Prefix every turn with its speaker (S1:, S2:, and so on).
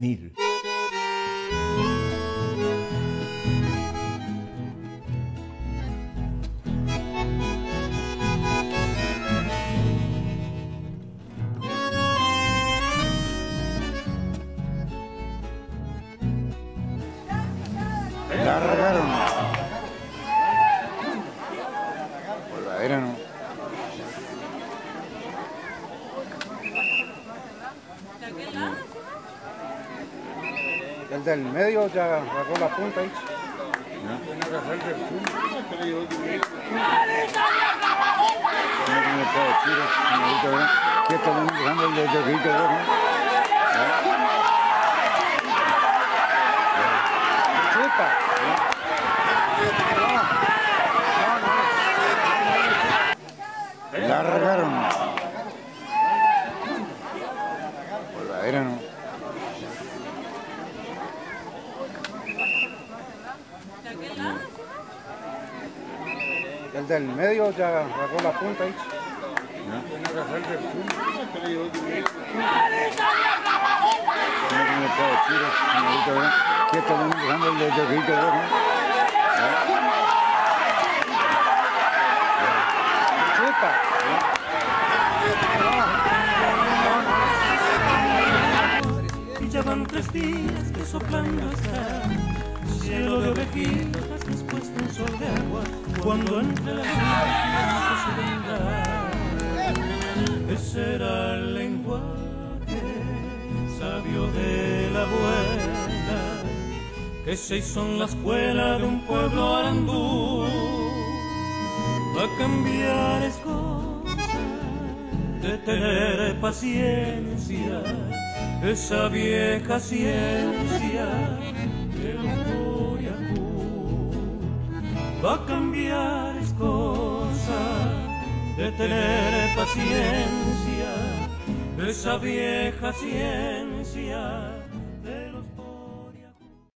S1: Mil.
S2: Largaron. El del medio ya sacó la punta ahí. Tiene El del medio ya sacó la punta ahí. Tiene que meter el tiro, señorita, ¿verdad? ¿Qué está dibujando el de Jorgito, ¿verdad? Chuta.
S3: Y ya van tres días que soplando está Cielo de ovejitas después de un sol de agua Cuando entre las nubes se Ese será el lenguaje sabio de la abuela Que se hizo en la de un pueblo arandú Va a cambiar es cosa de tener paciencia, esa vieja ciencia. Va a cambiar es cosa de tener paciencia, esa vieja ciencia